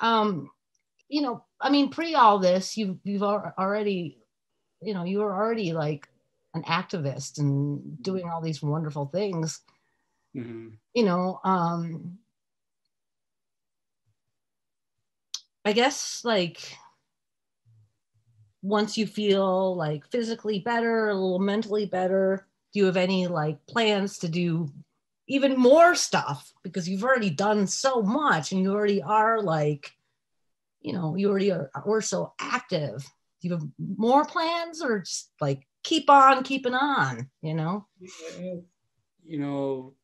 um, you know, I mean, pre all this, you've you've already, you know, you were already like an activist and doing all these wonderful things. Mm-hmm. You know, um, I guess like once you feel like physically better, a little mentally better, do you have any like plans to do even more stuff because you've already done so much and you already are like you know you already are, are so active. Do you have more plans or just like keep on keeping on you know? You know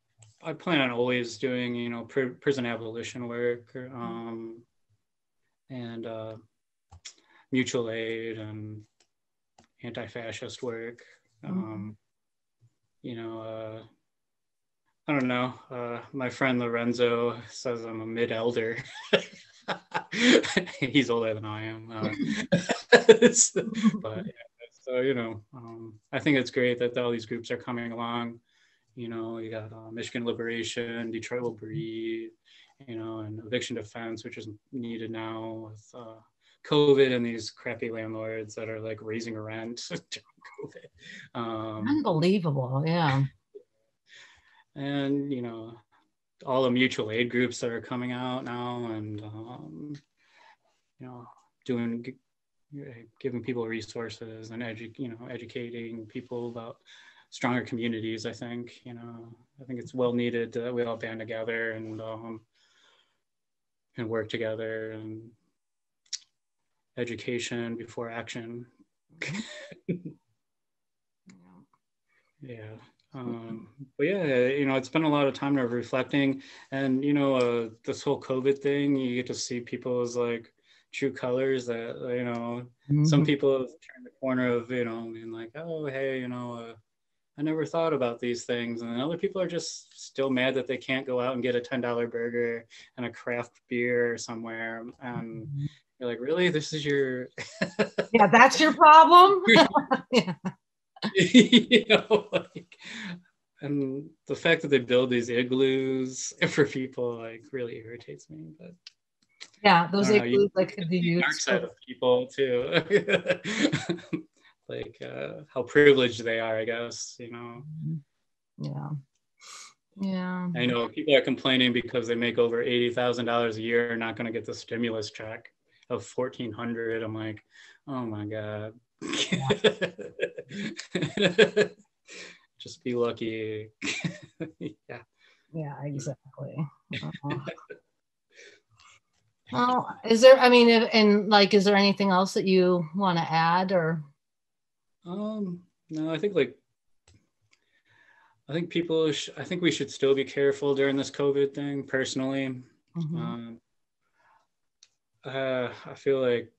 i plan on always doing you know pr- prison abolition work um, and uh, mutual aid and anti-fascist work. Mm-hmm. um, you know uh, I don't know. Uh, my friend Lorenzo says I'm a mid elder. He's older than I am. Uh, but yeah, so, you know, um, I think it's great that all these groups are coming along. You know, you got uh, Michigan Liberation, Detroit Will Breathe, you know, and eviction defense, which is needed now with uh, COVID and these crappy landlords that are like raising rent during COVID. Um, Unbelievable. Yeah and you know all the mutual aid groups that are coming out now and um, you know doing giving people resources and edu- you know educating people about stronger communities i think you know. I think it's well needed that we all band together and um, and work together and education before action. Yeah um, but yeah, you know, it's been a lot of time of reflecting, and you know, uh, this whole COVID thing, you get to see people as like true colors. That you know, mm-hmm. some people have turned the corner of you know, being like, oh, hey, you know, uh, I never thought about these things, and other people are just still mad that they can't go out and get a ten dollar burger and a craft beer somewhere, and mm-hmm. you're like, really, this is your yeah, that's your problem. yeah. you know, the fact that they build these igloos for people like really irritates me. But yeah, those igloos know, like the use dark side of people too. like uh, how privileged they are, I guess. You know. Yeah. Yeah. I know people are complaining because they make over eighty thousand dollars a year, not going to get the stimulus check of fourteen hundred. I'm like, oh my god. Just be lucky. yeah. Yeah, exactly. Uh-huh. well, is there, I mean, if, and like, is there anything else that you want to add or? Um, no, I think like, I think people, sh- I think we should still be careful during this COVID thing personally. Mm-hmm. Um, uh, I feel like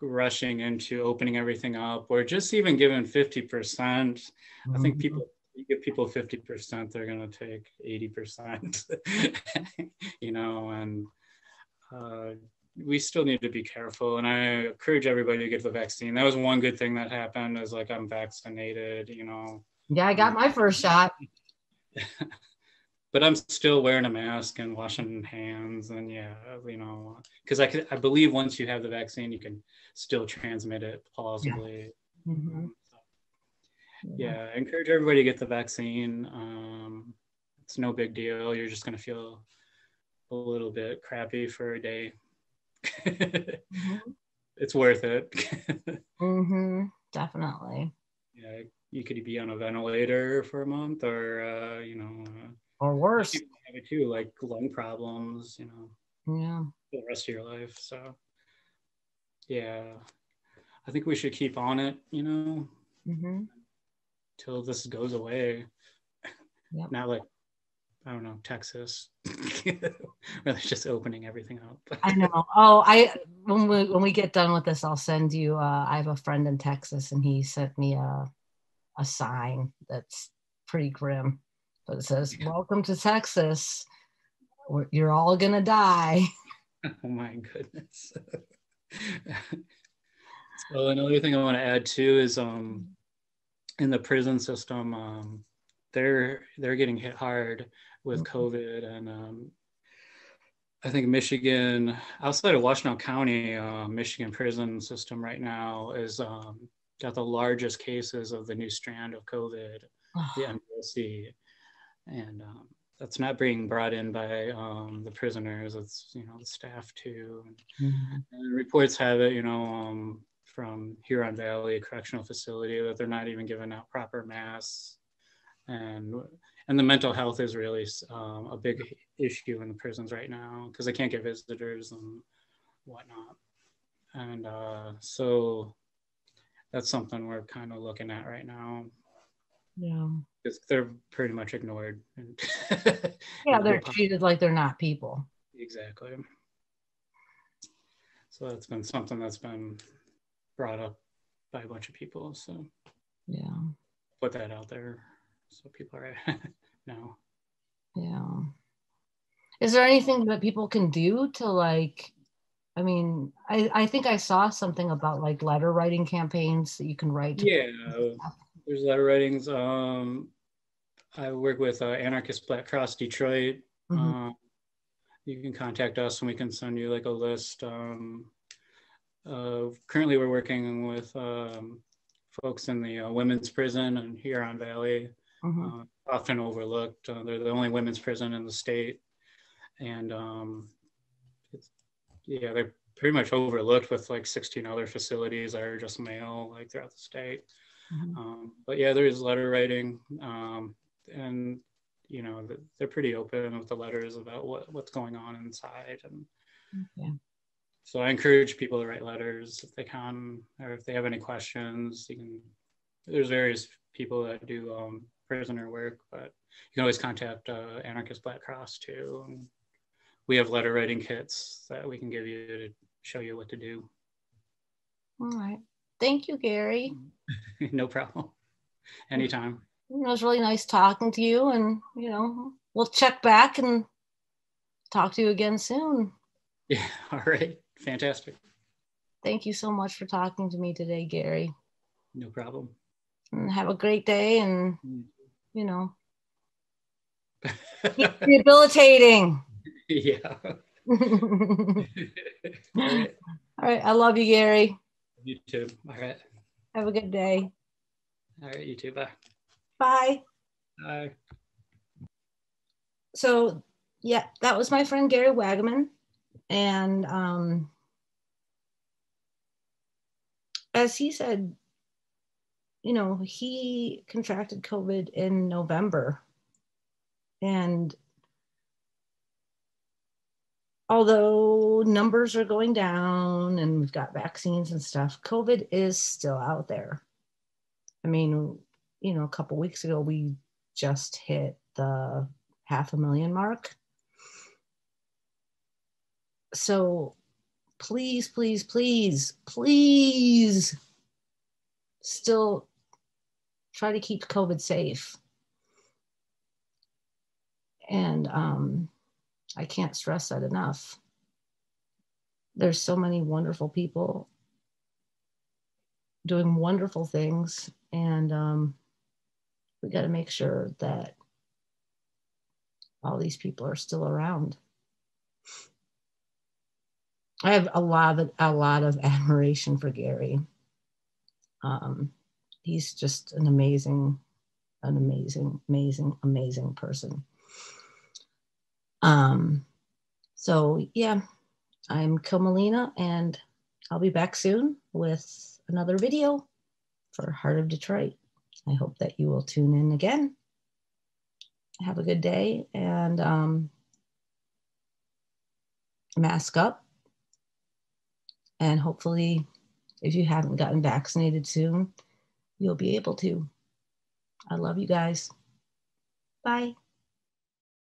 rushing into opening everything up or just even giving 50%. percent I think mm-hmm. people you give people 50%, they're going to take 80%, you know, and uh, we still need to be careful. And I encourage everybody to get the vaccine. That was one good thing that happened is like I'm vaccinated, you know. Yeah, I got my first shot. but I'm still wearing a mask and washing hands and yeah, you know, because I could, I believe once you have the vaccine, you can still transmit it plausibly. Yeah. Mm-hmm. yeah, I encourage everybody to get the vaccine. Um, it's no big deal. You're just going to feel a little bit crappy for a day. mm-hmm. It's worth it. mm-hmm. Definitely. Yeah, you could be on a ventilator for a month, or uh, you know, uh, or worse. Have it too, like lung problems. You know. Yeah. the rest of your life. So yeah i think we should keep on it you know mm-hmm. till this goes away yep. not like i don't know texas where they're just opening everything up i know oh i when we when we get done with this i'll send you uh, i have a friend in texas and he sent me a a sign that's pretty grim but it says welcome to texas. You're all gonna die. Oh my goodness. So another thing I want to add too is um, in the prison system, um, they're they're getting hit hard with mm-hmm. COVID, and um, I think Michigan, outside of Washtenaw County, uh, Michigan prison system right now is um, got the largest cases of the new strand of COVID, the MPLC, and um, that's not being brought in by um, the prisoners. It's you know the staff too. And, mm-hmm. and reports have it, you know, um, from Huron Valley Correctional Facility that they're not even giving out proper masks, and and the mental health is really um, a big issue in the prisons right now because they can't get visitors and whatnot. And uh, so that's something we're kind of looking at right now. Yeah. Because they're pretty much ignored. yeah, they're treated like they're not people. Exactly. So that's been something that's been brought up by a bunch of people. So yeah, put that out there so people are know. Yeah. Is there anything that people can do to like I mean, I, I think I saw something about like letter writing campaigns that you can write. Yeah, there's letter writings. Um, I work with uh, Anarchist Black Cross Detroit. Mm-hmm. Um, you can contact us and we can send you like a list. Um, uh, currently, we're working with um, folks in the uh, women's prison in Huron Valley, mm-hmm. uh, often overlooked. Uh, they're the only women's prison in the state, and um, yeah, they're pretty much overlooked with like 16 other facilities that are just male, like throughout the state. Mm-hmm. Um, but yeah, there is letter writing, um, and you know they're pretty open with the letters about what what's going on inside, and yeah. so I encourage people to write letters if they can, or if they have any questions. You can. There's various people that do um, prisoner work, but you can always contact uh, Anarchist Black Cross too. And we have letter writing kits that we can give you to show you what to do. All right. Thank you, Gary. no problem. Anytime. It was really nice talking to you, and you know, we'll check back and talk to you again soon. Yeah. All right. Fantastic. Thank you so much for talking to me today, Gary. No problem. And have a great day, and you know, rehabilitating. Yeah. All right. All right. I love you, Gary. You too. All right. Have a good day. All right. You too. Bye. Bye. Bye. So, yeah, that was my friend Gary Wagaman. And um, as he said, you know, he contracted COVID in November. And although numbers are going down and we've got vaccines and stuff, COVID is still out there. I mean, you know, a couple weeks ago, we just hit the half a million mark. So please, please, please, please still try to keep COVID safe. And um, I can't stress that enough. There's so many wonderful people doing wonderful things, and um, we got to make sure that all these people are still around. I have a lot of a lot of admiration for Gary. Um, he's just an amazing, an amazing, amazing, amazing person. Um, so yeah, I'm Komelina and I'll be back soon with another video for Heart of Detroit. I hope that you will tune in again. Have a good day and um, mask up. And hopefully, if you haven't gotten vaccinated soon, you'll be able to. I love you guys. Bye.